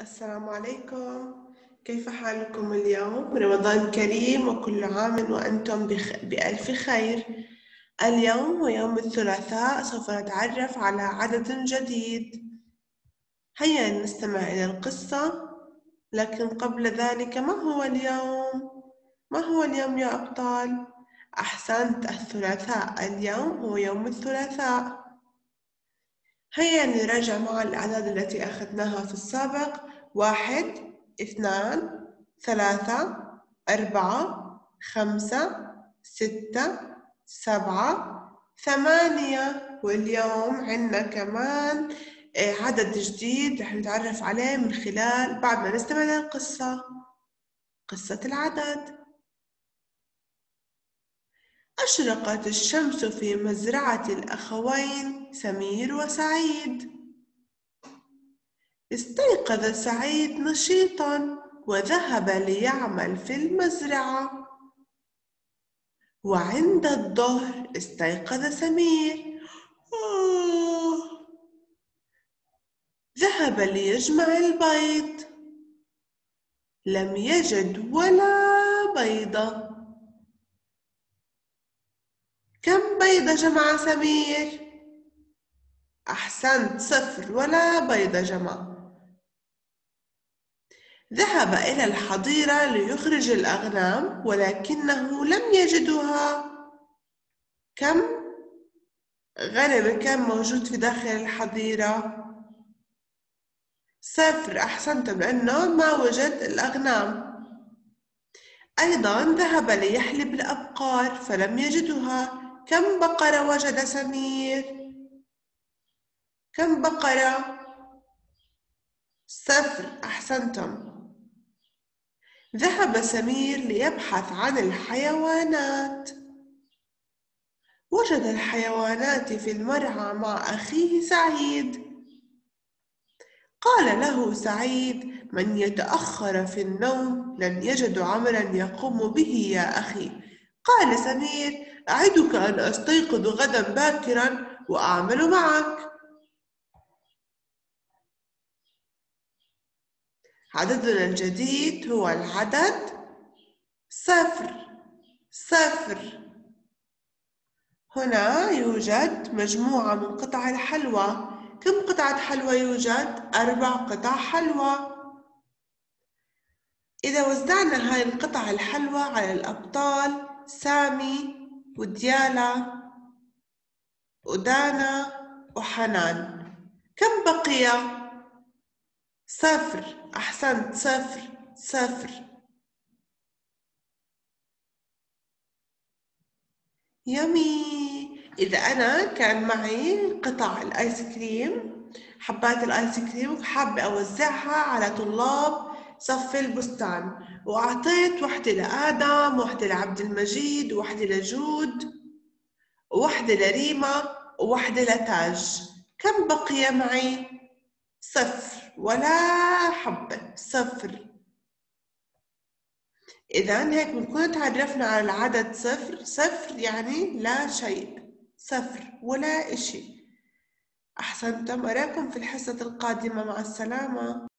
السلام عليكم كيف حالكم اليوم؟ رمضان كريم وكل عام وأنتم بخ... بألف خير اليوم هو يوم الثلاثاء سوف نتعرف على عدد جديد هيا نستمع إلى القصة لكن قبل ذلك ما هو اليوم؟ ما هو اليوم يا أبطال؟ أحسنت الثلاثاء اليوم هو يوم الثلاثاء هيا نراجع مع الأعداد التي أخذناها في السابق. واحد اثنان ثلاثة أربعة خمسة ستة سبعة ثمانية. واليوم عندنا كمان آه، عدد جديد رح نتعرف عليه من خلال بعد ما نستمع للقصة قصة العدد. أشرقت الشمس في مزرعة الأخوين سمير وسعيد. استيقظ سعيد نشيطا وذهب ليعمل في المزرعة. وعند الظهر استيقظ سمير. آه. ذهب ليجمع البيض. لم يجد ولا بيضة. كم بيضة جمع سمير؟ أحسنت صفر ولا بيضة جمع ذهب إلى الحظيرة ليخرج الأغنام ولكنه لم يجدها. كم؟ غنم كان موجود في داخل الحظيرة صفر أحسنتم لأنه ما وجد الأغنام. أيضا ذهب ليحلب الأبقار فلم يجدها. كم بقرة وجد سمير؟ كم بقرة صفر أحسنتم. ذهب سمير ليبحث عن الحيوانات. وجد الحيوانات في المرعى مع أخيه سعيد. قال له سعيد من يتأخر في النوم لن يجد عملا يقوم به يا أخي. قال سمير أعدك أن أستيقظ غدا باكرا وأعمل معك. عددنا الجديد هو العدد صفر. صفر. هنا يوجد مجموعة من قطع الحلوى. كم قطعة حلوى يوجد؟ أربع قطع حلوى. إذا وزعنا هاي القطع الحلوى على الأبطال سامي وديالا ودانا وحنان. كم بقي؟ صفر. أحسنت صفر صفر. يمي. إذا أنا كان معي قطع الآيس كريم حبات الآيس كريم وحابة أوزعها على طلاب صف البستان. وأعطيت وحدة لآدم وحدة لعبد المجيد وحدة لجود وحدة لريما ووحدة لتاج. كم بقي معي؟ صفر. ولا حبة صفر. إذا هيك بنكون تعرفنا على العدد صفر. صفر يعني لا شيء. صفر. ولا إشي. أحسنتم. أراكم في الحصة القادمة. مع السلامة.